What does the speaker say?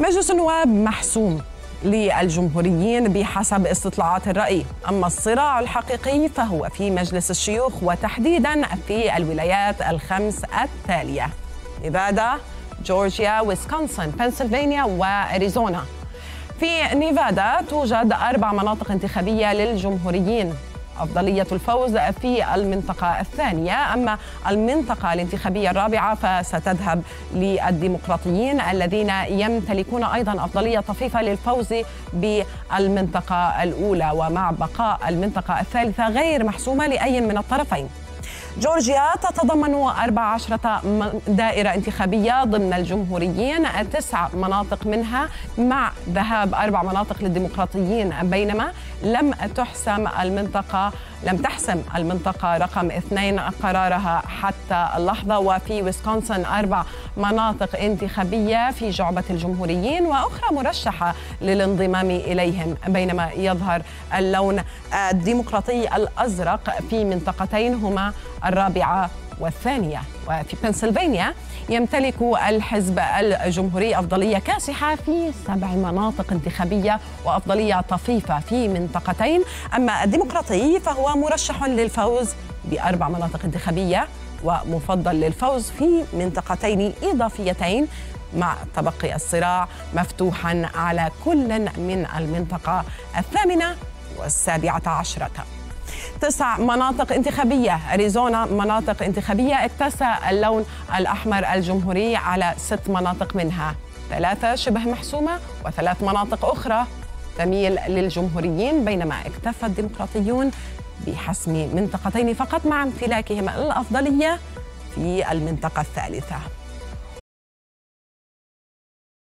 مجلس النواب محسوم للجمهوريين بحسب استطلاعات الرأي. أما الصراع الحقيقي فهو في مجلس الشيوخ وتحديدا في الولايات الخمس التالية. نيفادا جورجيا ويسكونسن بنسلفانيا وأريزونا. في نيفادا توجد أربع مناطق انتخابية للجمهوريين. أفضلية الفوز في المنطقة الثانية. أما المنطقة الانتخابية الرابعة فستذهب للديمقراطيين الذين يمتلكون أيضا أفضلية طفيفة للفوز بالمنطقة الأولى. ومع بقاء المنطقة الثالثة غير محسومة لأي من الطرفين. جورجيا تتضمن 14 دائرة انتخابية ضمن الجمهوريين تسع مناطق منها مع ذهاب أربع مناطق للديمقراطيين بينما لم تحسم المنطقة لم تحسم المنطقة رقم اثنين قرارها حتى اللحظة. وفي ويسكونسن أربع مناطق انتخابية في جعبة الجمهوريين وأخرى مرشحة للانضمام إليهم بينما يظهر اللون الديمقراطي الأزرق في منطقتين هما الرابعة والثانية وفي بنسلفانيا يمتلك الحزب الجمهوري أفضلية كاسحة في سبع مناطق انتخابية وأفضلية طفيفة في منطقتين. أما الديمقراطي فهو مرشح للفوز بأربع مناطق انتخابية ومفضل للفوز في منطقتين إضافيتين مع تبقي الصراع مفتوحا على كل من المنطقة الثامنة والسابعة عشرة. تسع مناطق انتخابية. أريزونا مناطق انتخابية اكتسى اللون الأحمر الجمهوري على ست مناطق منها. ثلاثة شبه محسومة وثلاث مناطق أخرى تميل للجمهوريين بينما اكتفى الديمقراطيون بحسم منطقتين فقط مع امتلاكهم الأفضلية في المنطقة الثالثة.